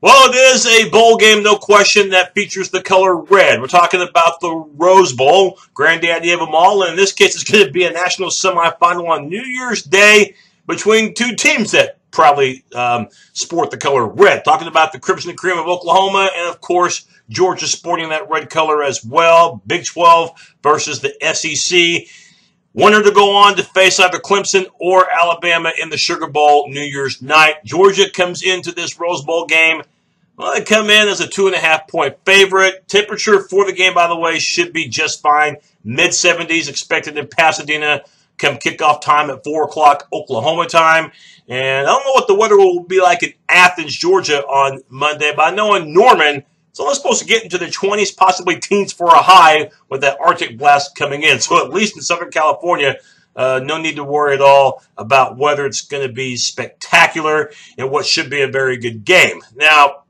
Well, it is a bowl game, no question, that features the color red. We're talking about the Rose Bowl, granddaddy of them all. And in this case, it's going to be a national semifinal on New Year's Day between two teams that probably um, sport the color red. Talking about the Crimson and Cream of Oklahoma, and of course, Georgia sporting that red color as well. Big 12 versus the SEC. Winner to go on to face either Clemson or Alabama in the Sugar Bowl New Year's night. Georgia comes into this Rose Bowl game. Well, they come in as a two and a half point favorite. Temperature for the game, by the way, should be just fine. Mid 70s expected in Pasadena come kickoff time at 4 o'clock Oklahoma time. And I don't know what the weather will be like in Athens, Georgia on Monday, but I know in Norman, it's only supposed to get into the 20s, possibly teens for a high with that Arctic blast coming in. So at least in Southern California, uh, no need to worry at all about whether it's going to be spectacular in what should be a very good game. Now,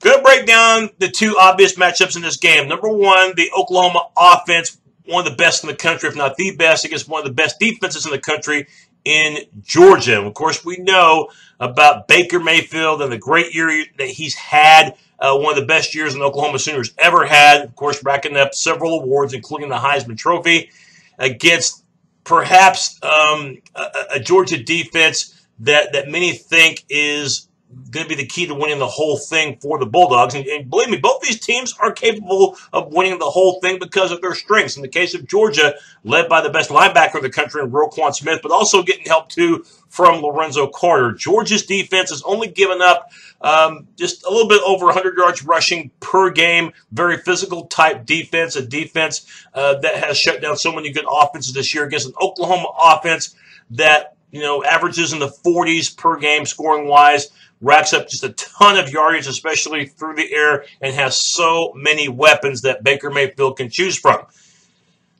going to break down the two obvious matchups in this game. Number one, the Oklahoma offense, one of the best in the country, if not the best, against one of the best defenses in the country in Georgia. And of course, we know about Baker Mayfield and the great year that he's had uh, one of the best years an Oklahoma Sooners ever had. Of course, racking up several awards, including the Heisman Trophy, against perhaps um, a, a Georgia defense that, that many think is going to be the key to winning the whole thing for the Bulldogs. And, and, believe me, both these teams are capable of winning the whole thing because of their strengths. In the case of Georgia, led by the best linebacker in the country Roquan Smith, but also getting help too from Lorenzo Carter. Georgia's defense has only given up um, just a little bit over 100 yards rushing per game. Very physical type defense, a defense uh, that has shut down so many good offenses this year against an Oklahoma offense that you know averages in the 40s per game scoring wise racks up just a ton of yardage, especially through the air, and has so many weapons that Baker Mayfield can choose from.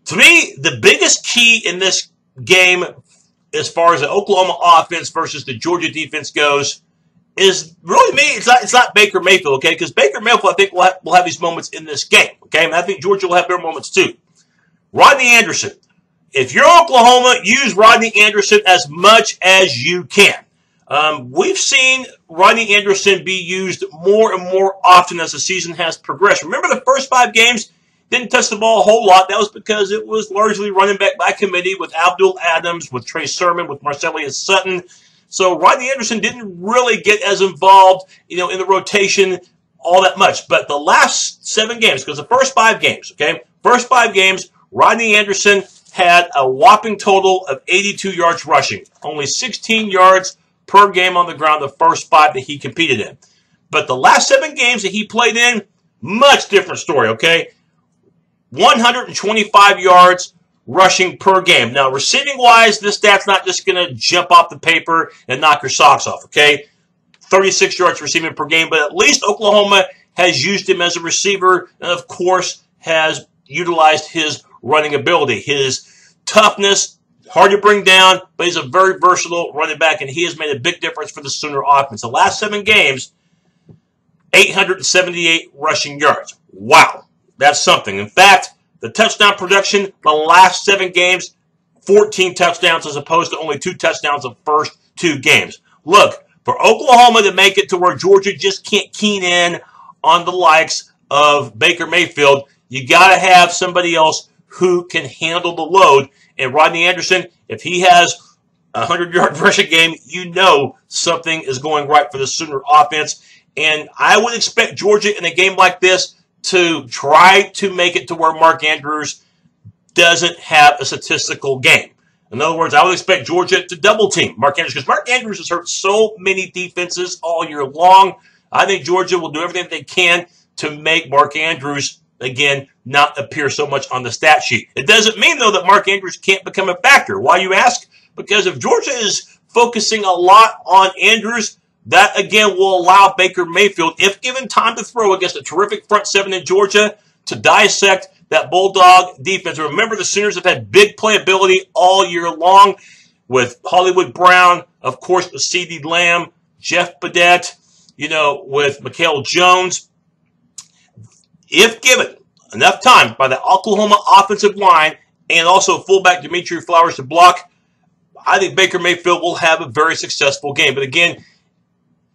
To me, the biggest key in this game, as far as the Oklahoma offense versus the Georgia defense goes, is really me. It's not. It's not Baker Mayfield, okay? Because Baker Mayfield, I think, will have, will have these moments in this game, okay? And I think Georgia will have their moments too. Rodney Anderson. If you're Oklahoma, use Rodney Anderson as much as you can. Um, we've seen Rodney Anderson be used more and more often as the season has progressed. Remember the first five games didn't touch the ball a whole lot. That was because it was largely running back by committee with Abdul Adams, with Trey Sermon, with Marcelias Sutton. So Rodney Anderson didn't really get as involved, you know, in the rotation all that much. But the last seven games, because the first five games, okay, first five games, Rodney Anderson had a whopping total of 82 yards rushing, only 16 yards per game on the ground the first five that he competed in. But the last seven games that he played in, much different story, okay? 125 yards rushing per game. Now, receiving wise, this stat's not just going to jump off the paper and knock your socks off, okay? 36 yards receiving per game, but at least Oklahoma has used him as a receiver and, of course, has utilized his running ability. His toughness, hard to bring down, but he's a very versatile running back, and he has made a big difference for the Sooner offense. The last seven games, 878 rushing yards. Wow, that's something. In fact, the touchdown production, the last seven games, 14 touchdowns as opposed to only two touchdowns the first two games. Look, for Oklahoma to make it to where Georgia just can't keen in on the likes of Baker Mayfield, you got to have somebody else who can handle the load. And Rodney Anderson, if he has a 100 yard rushing game, you know something is going right for the Sooner offense. And I would expect Georgia in a game like this to try to make it to where Mark Andrews doesn't have a statistical game. In other words, I would expect Georgia to double team Mark Andrews because Mark Andrews has hurt so many defenses all year long. I think Georgia will do everything they can to make Mark Andrews again, not appear so much on the stat sheet. It doesn't mean, though, that Mark Andrews can't become a factor. Why, you ask? Because if Georgia is focusing a lot on Andrews, that again will allow Baker Mayfield, if given time to throw against a terrific front seven in Georgia, to dissect that Bulldog defense. Remember, the Sooners have had big playability all year long with Hollywood Brown, of course, with CeeDee Lamb, Jeff Badet, you know, with Mykel Jones if given enough time by the Oklahoma offensive line and also fullback Dimitri Flowers to block, I think Baker Mayfield will have a very successful game. But again,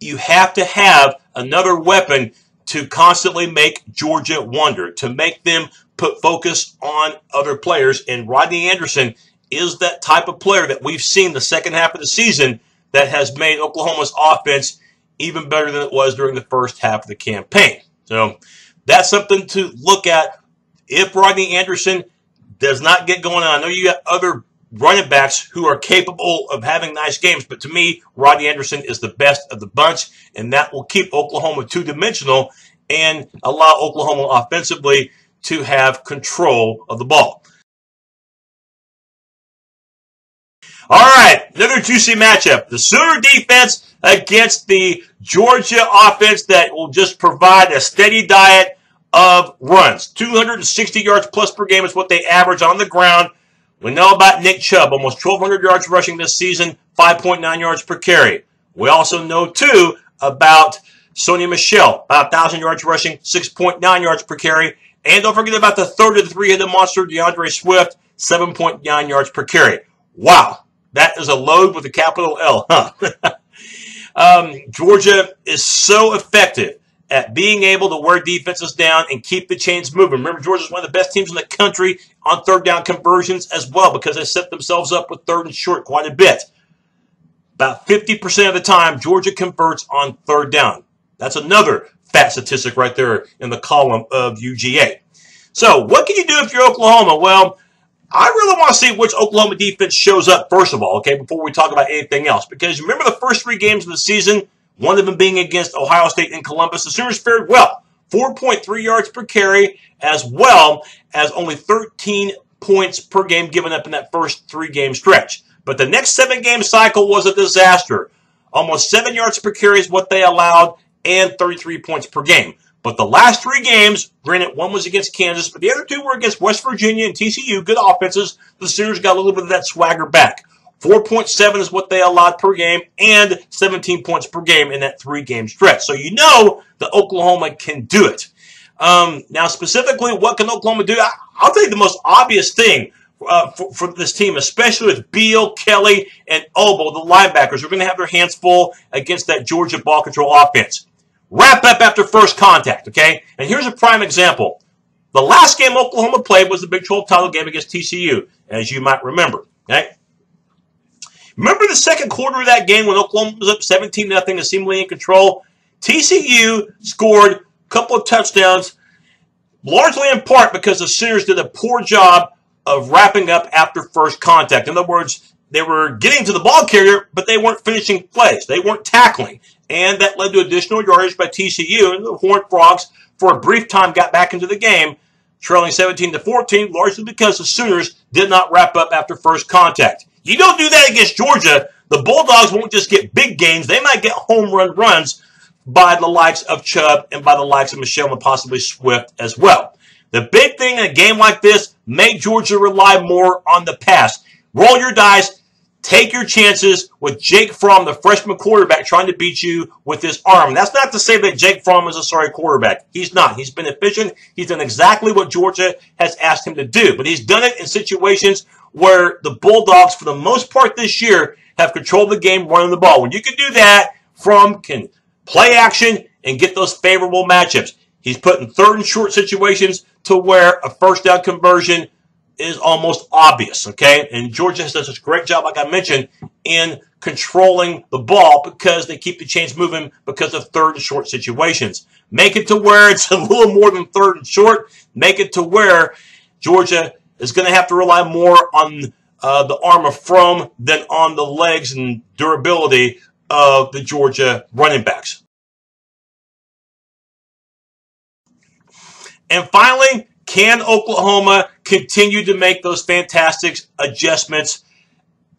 you have to have another weapon to constantly make Georgia wonder, to make them put focus on other players. And Rodney Anderson is that type of player that we've seen the second half of the season that has made Oklahoma's offense even better than it was during the first half of the campaign. So that's something to look at. If Rodney Anderson does not get going on, I know you got other running backs who are capable of having nice games, but to me, Rodney Anderson is the best of the bunch, and that will keep Oklahoma two dimensional and allow Oklahoma offensively to have control of the ball. All right, another juicy matchup. The Sooner defense against the Georgia offense that will just provide a steady diet of runs. 260 yards plus per game is what they average on the ground. We know about Nick Chubb, almost 1,200 yards rushing this season, 5.9 yards per carry. We also know, too, about Sony Michel, about 1,000 yards rushing, 6.9 yards per carry. And don't forget about the third of the three-headed monster, D'Andre Swift, 7.9 yards per carry. Wow, that is a load with a capital L, huh? um, Georgia is so effective at being able to wear defenses down and keep the chains moving. Remember, Georgia is one of the best teams in the country on third down conversions as well because they set themselves up with third and short quite a bit. About 50% of the time, Georgia converts on third down. That's another fat statistic right there in the column of UGA. So, what can you do if you're Oklahoma? Well, I really want to see which Oklahoma defense shows up first of all, okay, before we talk about anything else. Because remember the first three games of the season, one of them being against Ohio State and Columbus, the Sooners fared well. 4.3 yards per carry, as well as only 13 points per game given up in that first three game stretch. But the next seven game cycle was a disaster. Almost seven yards per carry is what they allowed, and 33 points per game. But the last three games, granted, one was against Kansas, but the other two were against West Virginia and TCU, good offenses. The Sooners got a little bit of that swagger back. 4.7 is what they allowed per game, and 17 points per game in that three game stretch. So you know that Oklahoma can do it. Um, now, specifically, what can Oklahoma do? I, will tell you the most obvious thing uh, for, for, this team, especially with Beal, Kelly, and Obo, the linebackers, are going to have their hands full against that Georgia ball control offense. Wrap up after first contact, okay? And here's a prime example. The last game Oklahoma played was the Big 12 title game against TCU, as you might remember, okay? Remember the second quarter of that game when Oklahoma was up 17 nothing and seemingly in control? TCU scored a couple of touchdowns, largely in part because the Sooners did a poor job of wrapping up after first contact. In other words, they were getting to the ball carrier, but they weren't finishing plays. They weren't tackling and that led to additional yardage by TCU, and the Horned Frogs, for a brief time, got back into the game, trailing 17 to 14, largely because the Sooners did not wrap up after first contact. You don't do that against Georgia, the Bulldogs won't just get big gains; they might get home run runs by the likes of Chubb and by the likes of Michel and possibly Swift as well. The big thing in a game like this, make Georgia rely more on the pass. Roll your dice, Take your chances with Jake Fromm, the freshman quarterback, trying to beat you with his arm. That's not to say that Jake Fromm is a sorry quarterback. He's not. He's been efficient. He's done exactly what Georgia has asked him to do. But he's done it in situations where the Bulldogs, for the most part this year, have controlled the game running the ball. When you can do that, Fromm can play action and get those favorable matchups. He's put in third and short situations to where a first down conversion is almost obvious, okay? And Georgia has done such a great job, like I mentioned, in controlling the ball because they keep the chains moving because of third and short situations. Make it to where it's a little more than third and short. Make it to where Georgia is going to have to rely more on uh, the arm of Fromm than on the legs and durability of the Georgia running backs. And finally, can Oklahoma continue to make those fantastic adjustments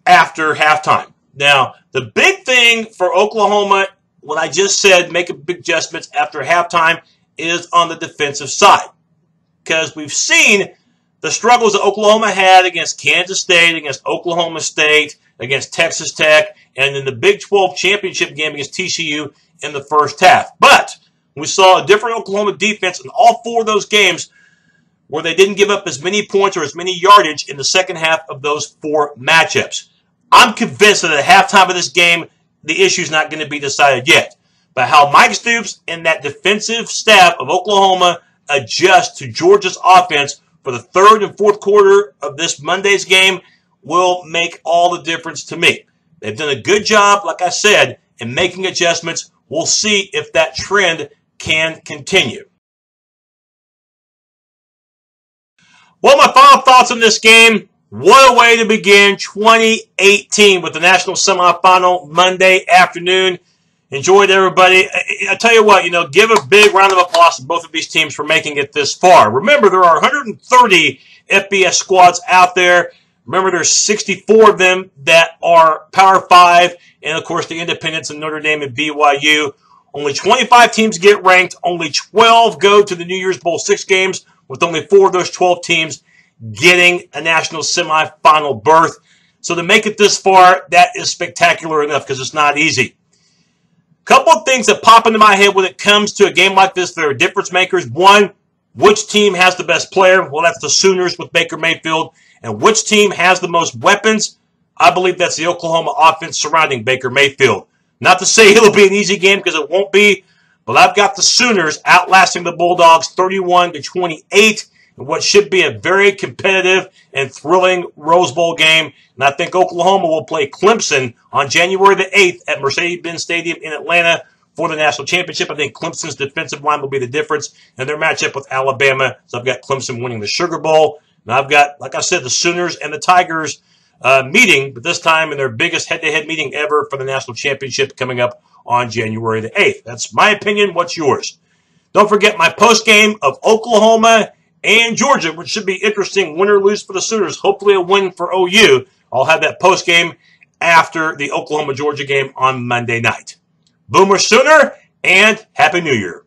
after halftime? Now, the big thing for Oklahoma, what I just said, making big adjustments after halftime, is on the defensive side. Because we've seen the struggles that Oklahoma had against Kansas State, against Oklahoma State, against Texas Tech, and in the Big 12 championship game against TCU in the first half. But we saw a different Oklahoma defense in all four of those games where they didn't give up as many points or as many yardage in the second half of those four matchups. I'm convinced that at halftime of this game, the issue is not going to be decided yet. But how Mike Stoops and that defensive staff of Oklahoma adjust to Georgia's offense for the third and fourth quarter of this Monday's game will make all the difference to me. They've done a good job, like I said, in making adjustments. We'll see if that trend can continue. Well, my final thoughts on this game. What a way to begin 2018 with the national semifinal Monday afternoon. Enjoyed it everybody. I tell you what, you know, give a big round of applause to both of these teams for making it this far. Remember, there are 130 FBS squads out there. Remember, there's 64 of them that are Power 5, and of course, the Independents and Notre Dame and BYU. Only 25 teams get ranked. Only 12 go to the New Year's Bowl six games, with only four of those 12 teams getting a national semifinal berth. So to make it this far, that is spectacular enough because it's not easy. Couple of things that pop into my head when it comes to a game like this that are difference makers. One, which team has the best player? Well, that's the Sooners with Baker Mayfield. And which team has the most weapons? I believe that's the Oklahoma offense surrounding Baker Mayfield. Not to say it'll be an easy game because it won't be, but I've got the Sooners outlasting the Bulldogs 31 to 28 in what should be a very competitive and thrilling Rose Bowl game. And I think Oklahoma will play Clemson on January the 8th at Mercedes-Benz Stadium in Atlanta for the national championship. I think Clemson's defensive line will be the difference in their matchup with Alabama. So I've got Clemson winning the Sugar Bowl. And I've got, like I said, the Sooners and the Tigers uh, meeting, but this time in their biggest head-to-head meeting ever for the national championship coming up on January the 8th. That's my opinion. What's yours? Don't forget my post game of Oklahoma and Georgia, which should be interesting. Win or lose for the Sooners. Hopefully a win for OU. I'll have that post game after the Oklahoma Georgia game on Monday night. Boomer Sooner and Happy New Year.